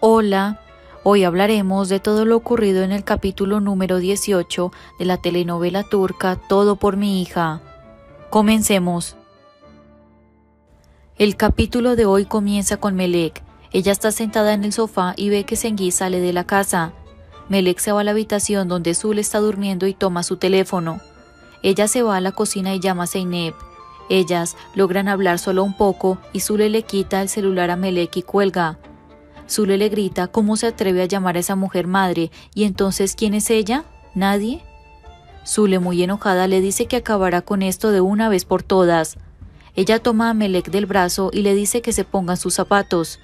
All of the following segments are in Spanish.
Hola, hoy hablaremos de todo lo ocurrido en el capítulo número 18 de la telenovela turca Todo por mi hija. Comencemos. El capítulo de hoy comienza con Melek. Ella está sentada en el sofá y ve que Sengi sale de la casa. Melek se va a la habitación donde Zul está durmiendo y toma su teléfono. Ella se va a la cocina y llama a Zeynep. Ellas logran hablar solo un poco y Zule le quita el celular a Melek y cuelga. Zule le grita cómo se atreve a llamar a esa mujer madre y entonces ¿quién es ella? ¿Nadie? Zule muy enojada le dice que acabará con esto de una vez por todas. Ella toma a Melek del brazo y le dice que se pongan sus zapatos.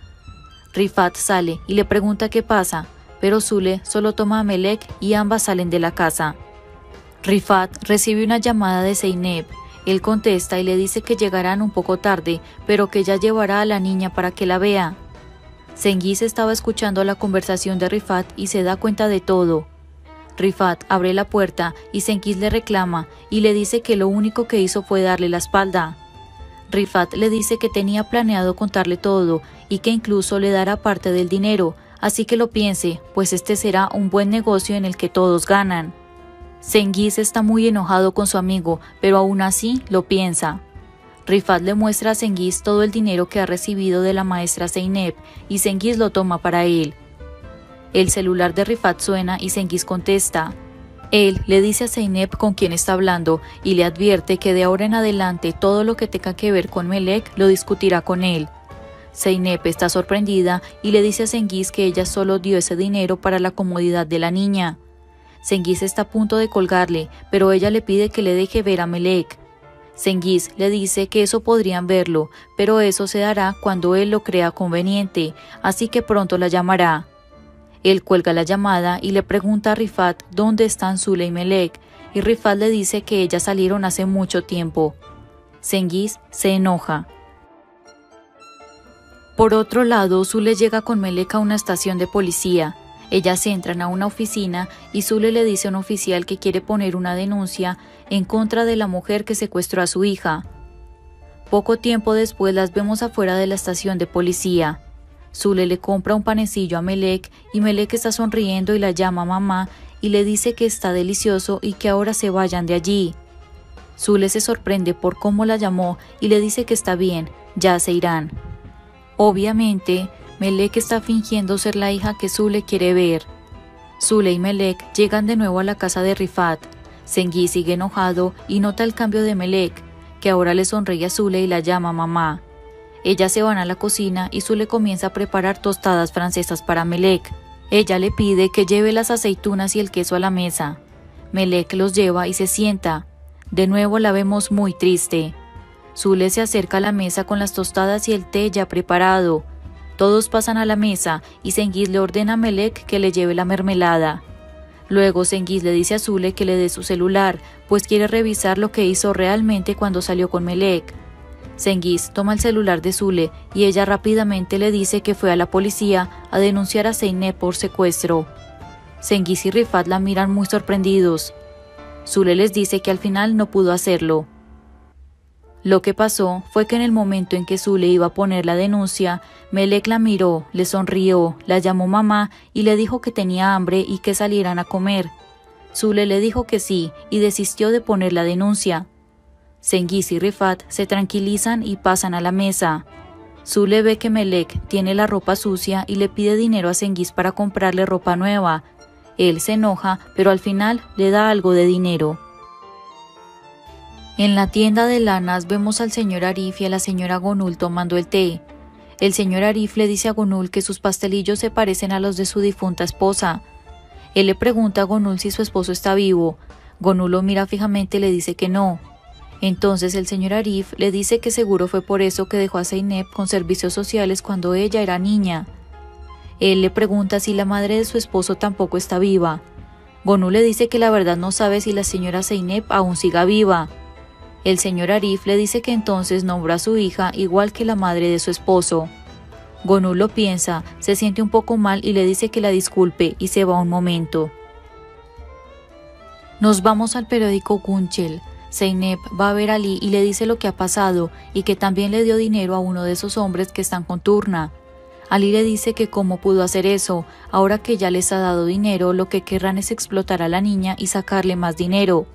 Rifat sale y le pregunta qué pasa, pero Zule solo toma a Melek y ambas salen de la casa. Rifat recibe una llamada de Zeynep. Él contesta y le dice que llegarán un poco tarde, pero que ya llevará a la niña para que la vea. Sengiz estaba escuchando la conversación de Rifat y se da cuenta de todo. Rifat abre la puerta y Sengiz le reclama y le dice que lo único que hizo fue darle la espalda. Rifat le dice que tenía planeado contarle todo y que incluso le dará parte del dinero, así que lo piense, pues este será un buen negocio en el que todos ganan. Sengiz está muy enojado con su amigo, pero aún así lo piensa. Rifat le muestra a Sengiz todo el dinero que ha recibido de la maestra Zeynep y Sengiz lo toma para él. El celular de Rifat suena y Sengiz contesta. Él le dice a Zeynep con quién está hablando y le advierte que de ahora en adelante todo lo que tenga que ver con Melek lo discutirá con él. Zeynep está sorprendida y le dice a Sengiz que ella solo dio ese dinero para la comodidad de la niña. Sengiz está a punto de colgarle, pero ella le pide que le deje ver a Melek. Sengiz le dice que eso podrían verlo, pero eso se dará cuando él lo crea conveniente, así que pronto la llamará. Él cuelga la llamada y le pregunta a Rifat dónde están Zule y Melek, y Rifat le dice que ellas salieron hace mucho tiempo. Sengiz se enoja. Por otro lado, Zule llega con Melek a una estación de policía. Ellas entran a una oficina y Zule le dice a un oficial que quiere poner una denuncia en contra de la mujer que secuestró a su hija. Poco tiempo después las vemos afuera de la estación de policía. Zule le compra un panecillo a Melek y Melek está sonriendo y la llama mamá y le dice que está delicioso y que ahora se vayan de allí. Zule se sorprende por cómo la llamó y le dice que está bien, ya se irán. Obviamente, Melek está fingiendo ser la hija que Zule quiere ver. Zule y Melek llegan de nuevo a la casa de Rifat. Sengi sigue enojado y nota el cambio de Melek, que ahora le sonríe a Zule y la llama mamá. Ellas se van a la cocina y Zule comienza a preparar tostadas francesas para Melek. Ella le pide que lleve las aceitunas y el queso a la mesa. Melek los lleva y se sienta. De nuevo la vemos muy triste. Zule se acerca a la mesa con las tostadas y el té ya preparado. Todos pasan a la mesa y Sengiz le ordena a Melek que le lleve la mermelada. Luego Sengiz le dice a Zule que le dé su celular, pues quiere revisar lo que hizo realmente cuando salió con Melek. Sengiz toma el celular de Zule y ella rápidamente le dice que fue a la policía a denunciar a Zeynep por secuestro. Sengiz y Rifat la miran muy sorprendidos. Zule les dice que al final no pudo hacerlo. Lo que pasó fue que en el momento en que Zule iba a poner la denuncia, Melek la miró, le sonrió, la llamó mamá y le dijo que tenía hambre y que salieran a comer. Zule le dijo que sí y desistió de poner la denuncia. Sengiz y Rifat se tranquilizan y pasan a la mesa. Zule ve que Melek tiene la ropa sucia y le pide dinero a Sengiz para comprarle ropa nueva. Él se enoja, pero al final le da algo de dinero. En la tienda de lanas vemos al señor Arif y a la señora Gonul tomando el té. El señor Arif le dice a Gonul que sus pastelillos se parecen a los de su difunta esposa. Él le pregunta a Gonul si su esposo está vivo. Gonul lo mira fijamente y le dice que no. Entonces el señor Arif le dice que seguro fue por eso que dejó a Zeynep con servicios sociales cuando ella era niña. Él le pregunta si la madre de su esposo tampoco está viva. Gonul le dice que la verdad no sabe si la señora Zeynep aún siga viva. El señor Arif le dice que entonces nombró a su hija igual que la madre de su esposo. Gonul lo piensa, se siente un poco mal y le dice que la disculpe y se va un momento. Nos vamos al periódico Gunchel. Zeynep va a ver a Ali y le dice lo que ha pasado y que también le dio dinero a uno de esos hombres que están con Turna. Ali le dice que cómo pudo hacer eso, ahora que ya les ha dado dinero, lo que querrán es explotar a la niña y sacarle más dinero.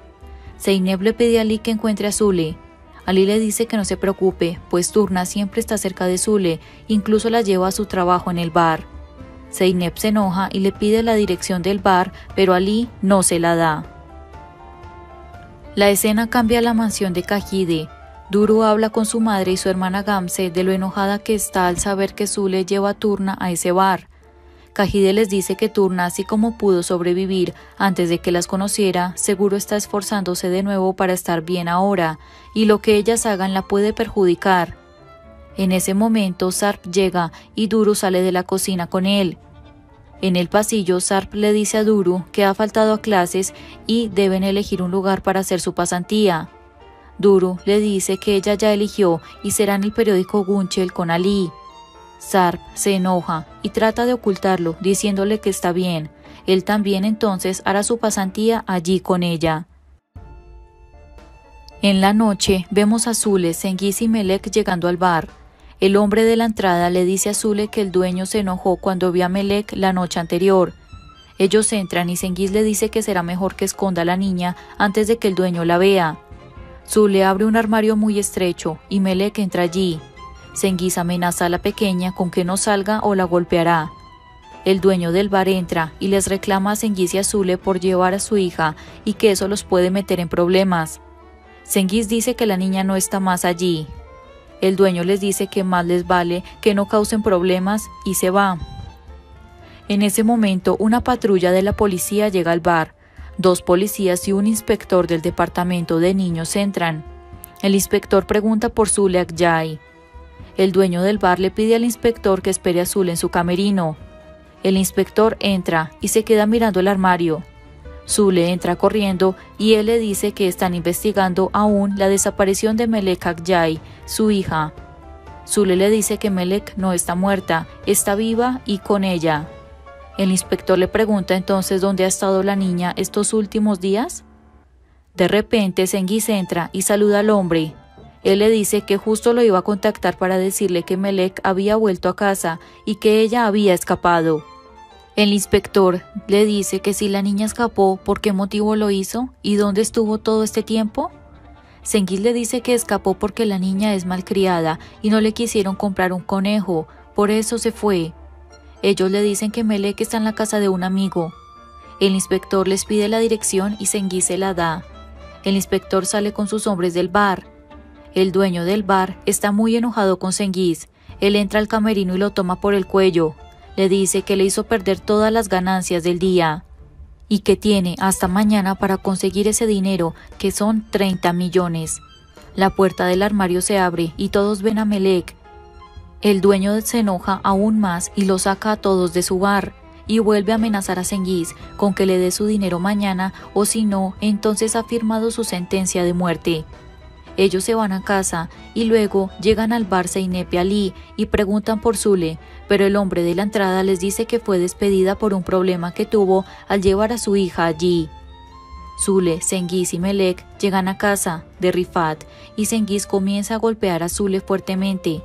Zeynep le pide a Ali que encuentre a Zule. Ali le dice que no se preocupe, pues Turna siempre está cerca de Zule, incluso la lleva a su trabajo en el bar. Zeynep se enoja y le pide la dirección del bar, pero Ali no se la da. La escena cambia a la mansión de Kajide. Duru habla con su madre y su hermana Gamse de lo enojada que está al saber que Zule lleva a Turna a ese bar. Cajide les dice que Turna, así como pudo sobrevivir antes de que las conociera, seguro está esforzándose de nuevo para estar bien ahora, y lo que ellas hagan la puede perjudicar. En ese momento Sarp llega y Duru sale de la cocina con él. En el pasillo, Sarp le dice a Duru que ha faltado a clases y deben elegir un lugar para hacer su pasantía. Duru le dice que ella ya eligió y será en el periódico Gunchel con Ali. Sarp se enoja y trata de ocultarlo, diciéndole que está bien. Él también entonces hará su pasantía allí con ella. En la noche vemos a Zule, Sengiz y Melek llegando al bar. El hombre de la entrada le dice a Zule que el dueño se enojó cuando vio a Melek la noche anterior. Ellos entran y Sengiz le dice que será mejor que esconda a la niña antes de que el dueño la vea. Zule abre un armario muy estrecho y Melek entra allí. Sengiz amenaza a la pequeña con que no salga o la golpeará. El dueño del bar entra y les reclama a Sengiz y a Zule por llevar a su hija y que eso los puede meter en problemas. Sengiz dice que la niña no está más allí. El dueño les dice que más les vale que no causen problemas y se va. En ese momento, una patrulla de la policía llega al bar. Dos policías y un inspector del departamento de niños entran. El inspector pregunta por Zule Akyay. El dueño del bar le pide al inspector que espere a Zule en su camerino. El inspector entra y se queda mirando el armario. Zule entra corriendo y él le dice que están investigando aún la desaparición de Melek Akyay, su hija. Zule le dice que Melek no está muerta, está viva y con ella. El inspector le pregunta entonces dónde ha estado la niña estos últimos días. De repente Sengiz entra y saluda al hombre. Él le dice que justo lo iba a contactar para decirle que Melek había vuelto a casa y que ella había escapado. El inspector le dice que si la niña escapó, ¿por qué motivo lo hizo? ¿Y dónde estuvo todo este tiempo? Sengiz le dice que escapó porque la niña es malcriada y no le quisieron comprar un conejo, por eso se fue. Ellos le dicen que Melek está en la casa de un amigo. El inspector les pide la dirección y Sengiz se la da. El inspector sale con sus hombres del bar. El dueño del bar está muy enojado con Sengiz. Él entra al camerino y lo toma por el cuello. Le dice que le hizo perder todas las ganancias del día y que tiene hasta mañana para conseguir ese dinero, que son 30 millones. La puerta del armario se abre y todos ven a Melek, el dueño se enoja aún más y lo saca a todos de su bar y vuelve a amenazar a Sengiz con que le dé su dinero mañana o si no, entonces ha firmado su sentencia de muerte. Ellos se van a casa y luego llegan al bar Seinepe Ali y preguntan por Zule, pero el hombre de la entrada les dice que fue despedida por un problema que tuvo al llevar a su hija allí. Zule, Sengiz y Melek llegan a casa de Rifat y Sengiz comienza a golpear a Zule fuertemente.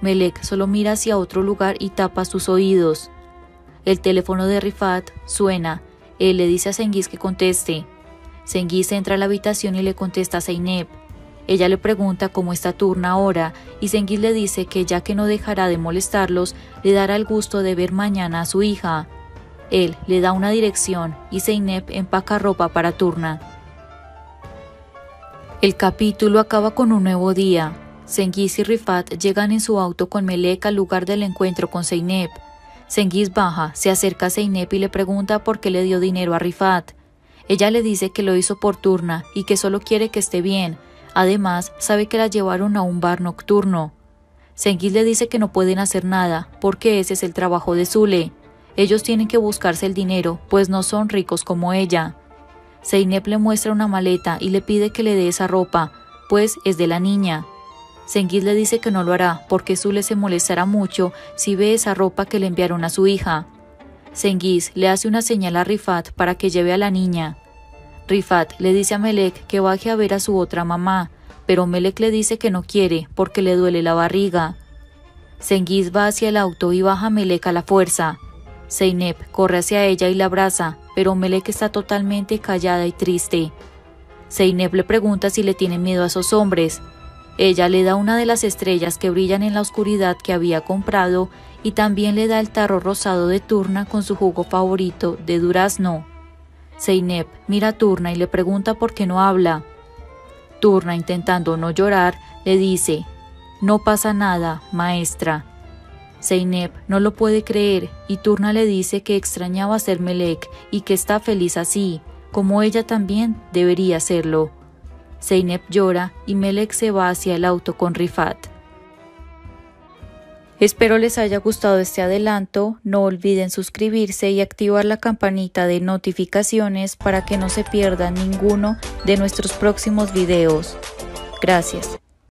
Melek solo mira hacia otro lugar y tapa sus oídos. El teléfono de Rifat suena. Él le dice a Sengiz que conteste. Sengiz entra a la habitación y le contesta a Zeynep. Ella le pregunta cómo está Turna ahora y Sengiz le dice que ya que no dejará de molestarlos, le dará el gusto de ver mañana a su hija. Él le da una dirección y Zeynep empaca ropa para Turna. El capítulo acaba con un nuevo día. Sengiz y Rifat llegan en su auto con Melek al lugar del encuentro con Zeynep. Sengiz baja, se acerca a Zeynep y le pregunta por qué le dio dinero a Rifat. Ella le dice que lo hizo por turna y que solo quiere que esté bien. Además, sabe que la llevaron a un bar nocturno. Sengiz le dice que no pueden hacer nada, porque ese es el trabajo de Zule. Ellos tienen que buscarse el dinero, pues no son ricos como ella. Zeynep le muestra una maleta y le pide que le dé esa ropa, pues es de la niña. Sengiz le dice que no lo hará porque Zule se molestará mucho si ve esa ropa que le enviaron a su hija. Sengiz le hace una señal a Rifat para que lleve a la niña. Rifat le dice a Melek que baje a ver a su otra mamá, pero Melek le dice que no quiere porque le duele la barriga. Sengiz va hacia el auto y baja a Melek a la fuerza. Zeynep corre hacia ella y la abraza, pero Melek está totalmente callada y triste. Zeynep le pregunta si le tiene miedo a esos hombres. Ella le da una de las estrellas que brillan en la oscuridad que había comprado y también le da el tarro rosado de Turna con su jugo favorito de durazno. Zeynep mira a Turna y le pregunta por qué no habla. Turna, intentando no llorar, le dice, No pasa nada, maestra. Zeynep no lo puede creer y Turna le dice que extrañaba ser Melek y que está feliz así, como ella también debería serlo. Zeynep llora y Melek se va hacia el auto con Rifat. Espero les haya gustado este adelanto, no olviden suscribirse y activar la campanita de notificaciones para que no se pierdan ninguno de nuestros próximos videos. Gracias.